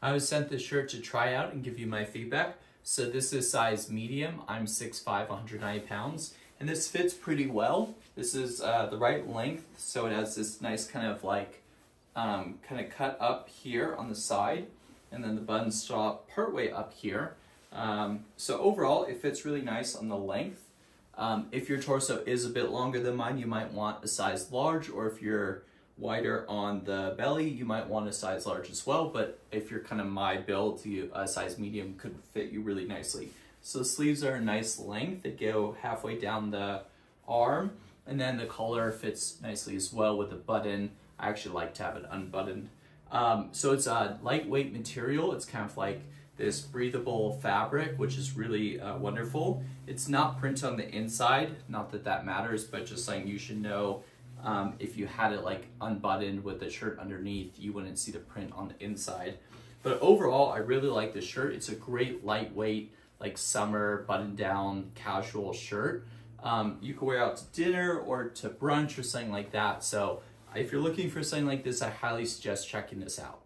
I was sent this shirt to try out and give you my feedback. So this is size medium. I'm 6'5", 190 pounds, and this fits pretty well. This is uh, the right length, so it has this nice kind of like, um, kind of cut up here on the side, and then the buttons stop partway up here. Um, so overall, it fits really nice on the length. Um, if your torso is a bit longer than mine, you might want a size large, or if you're wider on the belly, you might want a size large as well, but if you're kind of my build, you, a size medium could fit you really nicely. So the sleeves are a nice length, they go halfway down the arm, and then the collar fits nicely as well with the button. I actually like to have it unbuttoned. Um, so it's a lightweight material, it's kind of like this breathable fabric, which is really uh, wonderful. It's not print on the inside, not that that matters, but just saying you should know um, if you had it like unbuttoned with the shirt underneath, you wouldn't see the print on the inside. But overall, I really like this shirt. It's a great lightweight, like summer button down casual shirt. Um, you can wear out to dinner or to brunch or something like that. So if you're looking for something like this, I highly suggest checking this out.